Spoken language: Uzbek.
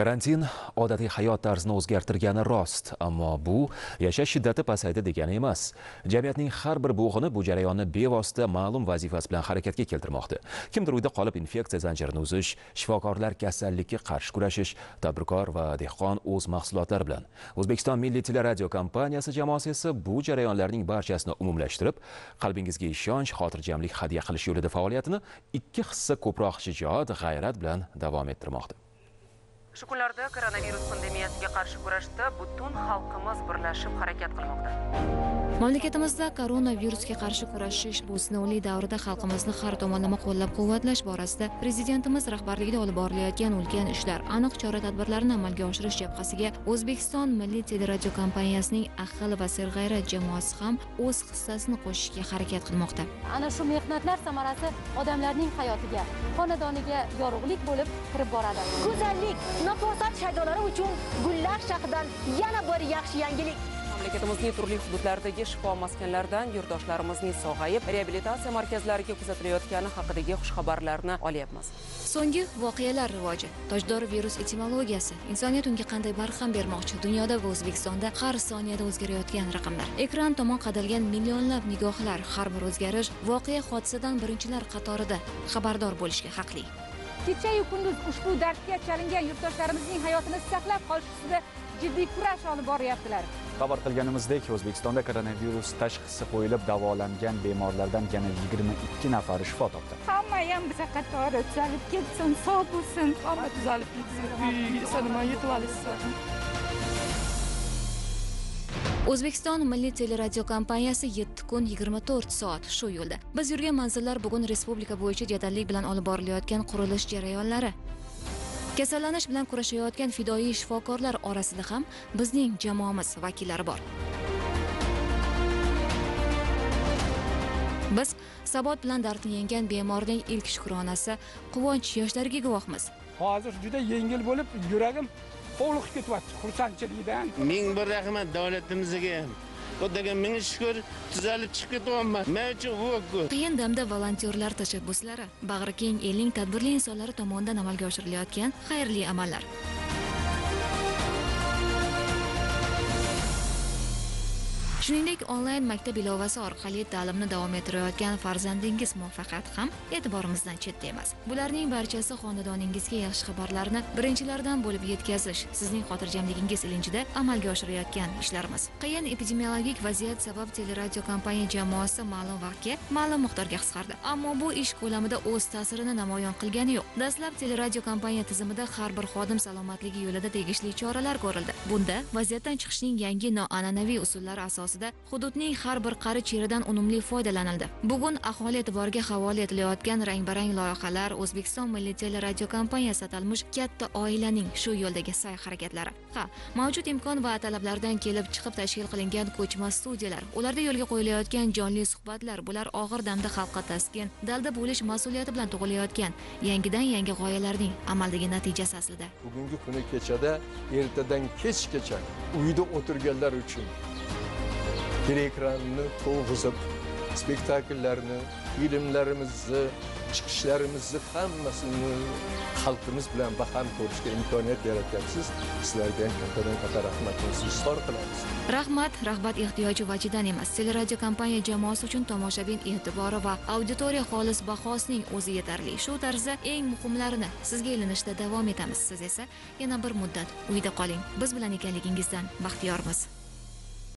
karantin odatiy hayot tarzini o'zgartirgani rost ammo bu yashash shiddati pasaydi degani emas. Jamiyatning har bir bo'g'ini bu jarayonni bevosita ma'lum vazifasi bilan harakatga keltirmoqda. Kimdir uyda qolib infeksiya zanjirini uzish shifokorlar kasallikka qarshi kurashish tadbirkor va dehqon o'z mahsulotlari bilan. O'zbekiston milliy teleradio kompaniyasi jamoasi esa bu jarayonlarning barchasini umumlashtirib qalbingizga ishonch xotirjamlik hadya qilish yo'lida faoliyatini ikki hissa ko'proq shijoat g'ayrat bilan davom ettirmoqda. Shu kunlarda koronavirus pandemiyasiga qarshi kurashda butun xalqimiz birlashib harakat qilmoqda mamlakatimizda koronavirusga qarshi kurashish bu sinovli davrida xalqimizni har tomonlama qo'llab quvvatlash borasida prezidentimiz rahbarligida olib borilayotgan ulkan ishlar aniq chora tadbirlarni amalga oshirish jabhasiga o'zbekiston milliy teleradiokompaniyasining ahil va serg'ayrat jamoasi ham o'z hissasini qo'shishga harakat qilmoqda. Ana shu mehnatlar samarasi odamlarning hayotiga xonadoniga yorug'lik bo'lib kirib boradi. Go'zallik nafosat shaydolari uchun gullar shahidan yana bir yaxshi yangilik. Mamlakatimizning turli hududlaridagi shifo maskanlaridan yurtdoshlarimizni sog'ayib reabilitatsiya markazlariga kuzatilayotgani haqidagi xushxabarlarni olyapmiz. So'nggi voqealar rivoji tojdor virus etimologiyasi insoniyat unga qanday barham bermoqchi dunyoda va o'zbekistonda har soniyada o'zgarayotgan raqamlar. Ekran tomon qadalgan millionlab nigohlar har bir o'zgarish voqea hodisadan birinchilar qatorida xabardor bo'lishga haqli. Kechayu kunduz ushbu dardga chalingan yurtdoshlarimizning hayotini saqlab qolish ustida jiddiy kurash olib boryaptilar xabar qilganimizdek o'zbekistonda koronavirus tashxisi qo'yilib davolangan bemorlardan yana yigirma ikki nafari shifo topdi. Hammayam biza qatori tuzalib ketsin sog' bo'lsin. Hamma tuzalib ketsin eson-omon yetib olishsin o'zbekiston milliy teleradio kompaniyasi 7 kun 24 soat shu yo'lda. Biz yurgan manzillar bugun respublika bo'yicha jadallik bilan olib borilayotgan qurilish jarayonlari kasallanish bilan kurashayotgan fidoyi shifokorlar orasida ham bizning jamoamiz vakillari bor. Biz sabot bilan dardni yenggan bemorning ilk shukronasi quvonch yoshlariga guvohmiz. Hozir juda yengil bo'lib yuragim hovliqib ketyapti xursandchilikdan. Ming bir rahmat davlatimizga xudoga ming shukur tuzalib chiqib ketyapman men uchun bu qiyin damda volontyorlar tashabbuslari. Bag'ri keng elning tadbirli insonlari tomonidan amalga oshirilayotgan xayrli amallar. Shuningdek onlayn maktab ilovasi orqali ta'limni davom ettirayotgan farzandingiz muvaffaqiyati ham e'tiborimizdan chetda emas bularning barchasi xonadoningizga yaxshi xabarlarni birinchilardan bo'lib yetkazish sizning xotirjamligingiz ilinjida amalga oshirayotgan ishlarimiz. Qiyin epidemiologik vaziyat sabab teleradio kompaniya jamoasi ma'lum vaqtga ma'lum miqdorga qisqardi. Ammo bu ish ko'lamida o'z ta'sirini namoyon qilgani yo'q. Dastlab teleradio kompaniya tizimida har bir xodim salomatligi yo'lida tegishli choralar ko'rildi. Bunda vaziyatdan chiqishning yangi noan'anaviy usullari asosida hududning har bir qarich yeridan unumli foydalanildi. Bugun aholi e'tiboriga havola etilayotgan rang barang loyihalar o'zbekiston milliy teleradiokompaniyasi atalmish katta oilaning shu yo'ldagi sa'y harakatlari. Ha mavjud imkon va talablardan kelib chiqib tashkil qilingan ko'chma studiyalar. Ularda yo'lga qo'yilayotgan jonli suhbatlar bular og'ir damda xalqqa taskin dalda bo'lish mas'uliyati bilan tug'ilayotgan yangidan yangi g'oyalarning amaldagi natijasi aslida. Bugungi kuni kechada ertadan kechgacha uyda o'tirganlar uchun teleekranni to'g'izib spektakllarni filmlarimizni chiqishlarimizni hammasini xalqimiz bilan baham ko'rishga imkoniyat yaratyapsiz sizlarga ham kattadan katta rahmatimizni izhor qilamiz rahmat rag'bat ehtiyoji vajidan emas. Teleradio kompaniya jamoasi uchun tomoshabin e'tibori va auditoriya xolis bahosining o'zi yetarli. Shu tarzda eng muhimlarini sizga ilinishda davom etamiz. Siz esa yana bir muddat uyda qoling. Biz bilan ekanligingizdan baxtiyormiz.